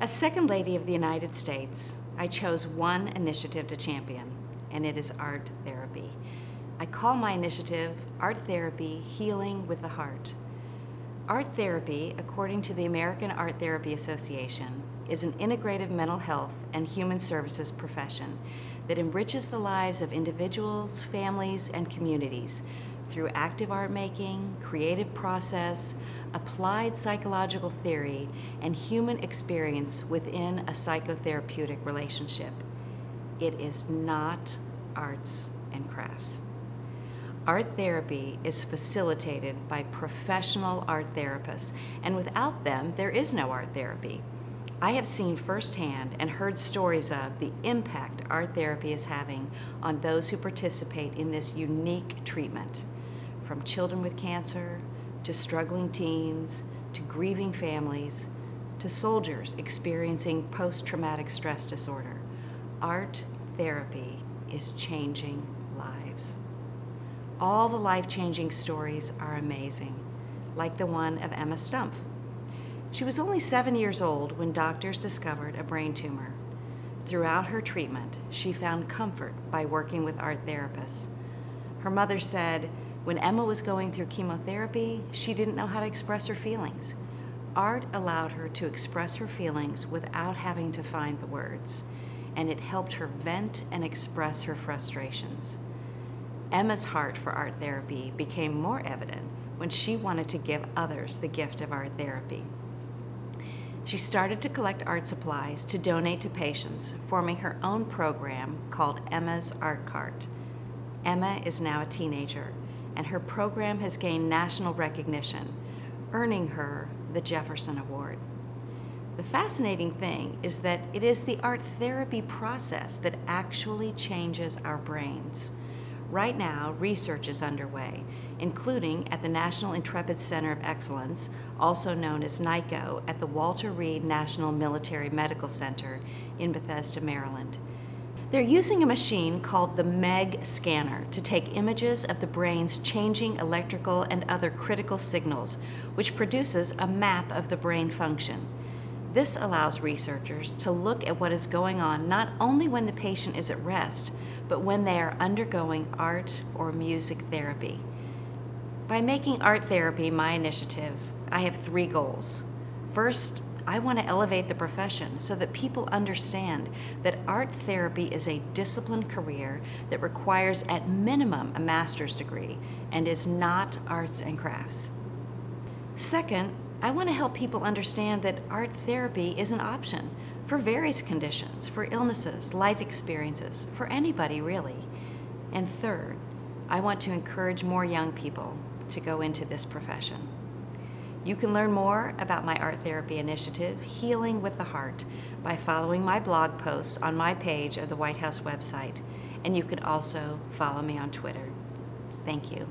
As Second Lady of the United States, I chose one initiative to champion, and it is art therapy. I call my initiative Art Therapy Healing with the Heart. Art therapy, according to the American Art Therapy Association, is an integrative mental health and human services profession that enriches the lives of individuals, families, and communities through active art making, creative process, applied psychological theory, and human experience within a psychotherapeutic relationship. It is not arts and crafts. Art therapy is facilitated by professional art therapists, and without them, there is no art therapy. I have seen firsthand and heard stories of the impact art therapy is having on those who participate in this unique treatment, from children with cancer to struggling teens to grieving families to soldiers experiencing post traumatic stress disorder. Art therapy is changing lives. All the life changing stories are amazing, like the one of Emma Stumpf. She was only seven years old when doctors discovered a brain tumor. Throughout her treatment, she found comfort by working with art therapists. Her mother said, when Emma was going through chemotherapy, she didn't know how to express her feelings. Art allowed her to express her feelings without having to find the words, and it helped her vent and express her frustrations. Emma's heart for art therapy became more evident when she wanted to give others the gift of art therapy. She started to collect art supplies to donate to patients, forming her own program called Emma's Art Cart. Emma is now a teenager, and her program has gained national recognition, earning her the Jefferson Award. The fascinating thing is that it is the art therapy process that actually changes our brains. Right now, research is underway, including at the National Intrepid Center of Excellence, also known as NICoE, at the Walter Reed National Military Medical Center in Bethesda, Maryland. They're using a machine called the MEG scanner to take images of the brain's changing electrical and other critical signals, which produces a map of the brain function. This allows researchers to look at what is going on not only when the patient is at rest, but when they are undergoing art or music therapy. By making art therapy my initiative, I have three goals. First, I want to elevate the profession so that people understand that art therapy is a disciplined career that requires at minimum a master's degree and is not arts and crafts. Second, I want to help people understand that art therapy is an option for various conditions, for illnesses, life experiences, for anybody really. And third, I want to encourage more young people to go into this profession. You can learn more about my art therapy initiative, Healing with the Heart, by following my blog posts on my page of the White House website, and you can also follow me on Twitter. Thank you.